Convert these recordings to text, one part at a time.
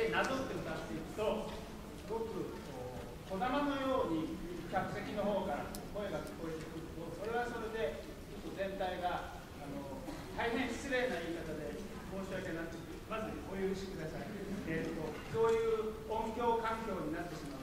でなぞって歌っていくとすごく小玉のように客席の方から声が聞こえてくる。とそれはそれでちょっと全体があの大変失礼な言い方で申し訳なくまずお許しください、えーと、そういう音響環境になってしまう。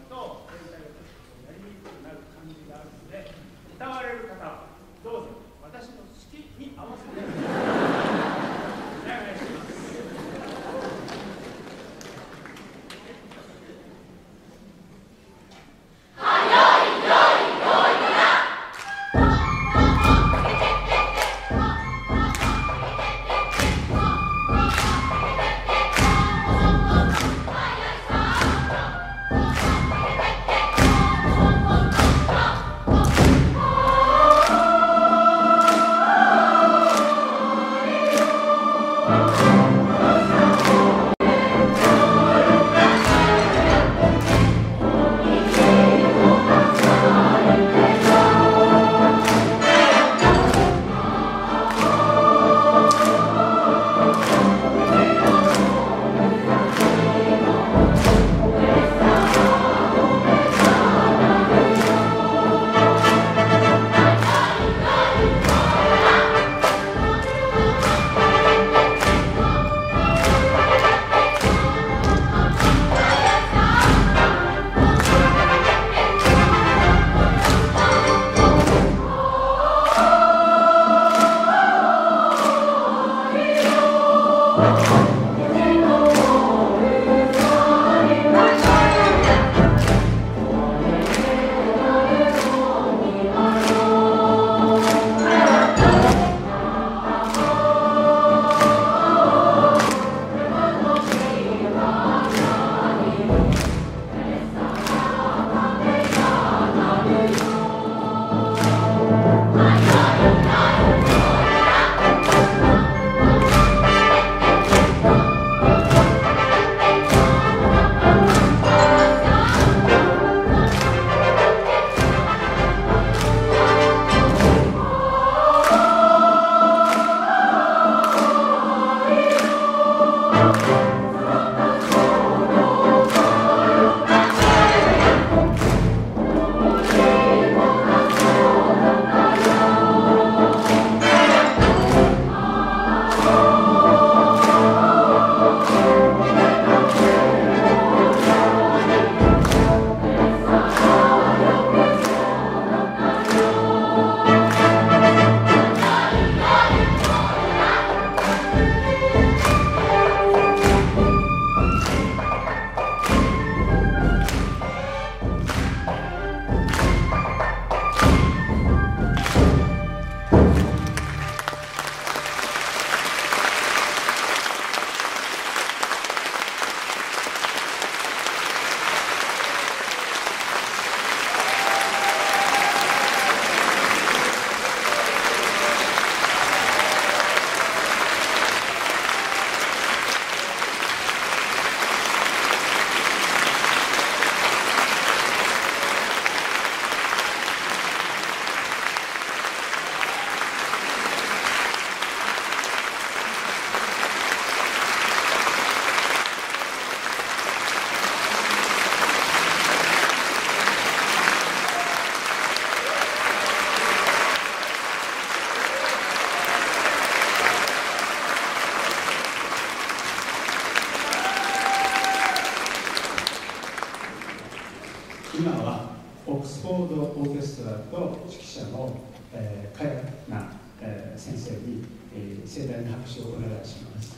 と指揮者の、えー、かやな、えー、先生に、えー、盛大な拍手をお願いします。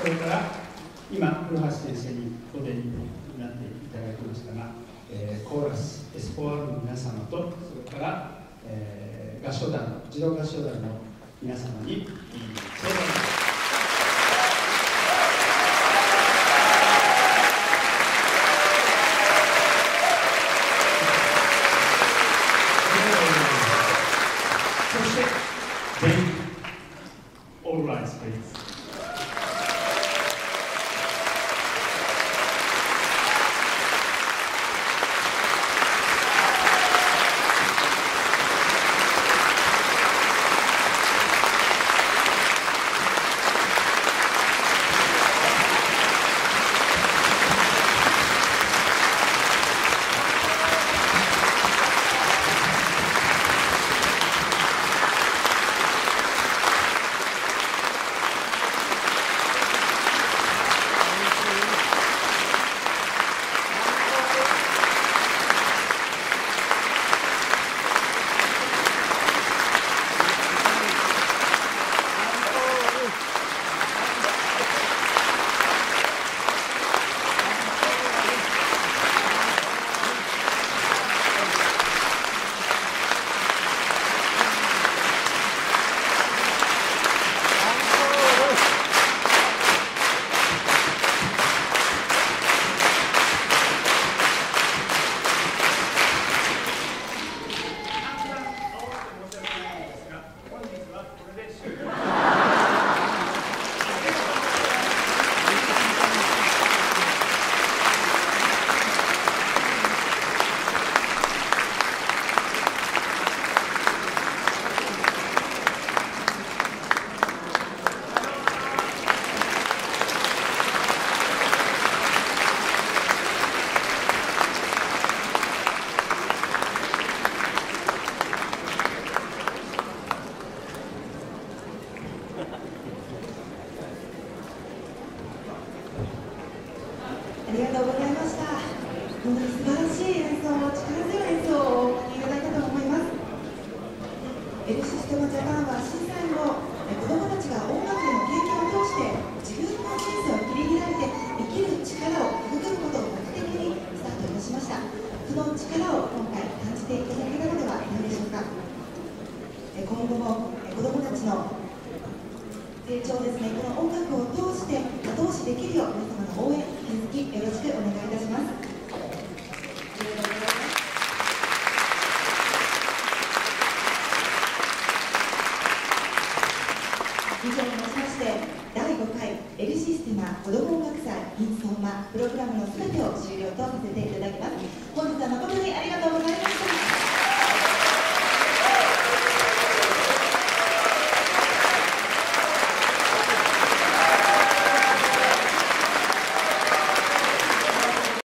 それから今、古橋先生にお出になっていただきましたが、えー、コーラス、エスポワールの皆様と、それから、えー、合唱団、児童合唱団の皆様に、All right, please. ありがとうございました。本当に素晴らしい演奏、力強い演奏をお聴きいただいたと思います。エルシステムジャパンは震災後、え子どもたちが音楽での経験を通して自分の人生を切り開いて生きる力を育むことを目的にスタートいたしました。その力を今回感じていただけたのではないでしょうか。え今後もえ子どもたちの成長ですね、この音楽を通して後押しできるよう皆様の応援、引き続きよろしくお願いいたします。ありがとうございます。以上にもしまして、第5回エルシステマ子ども音楽祭 in 相馬プログラムのすべてを終了とさせていただきます。本日は誠にありがとうございました。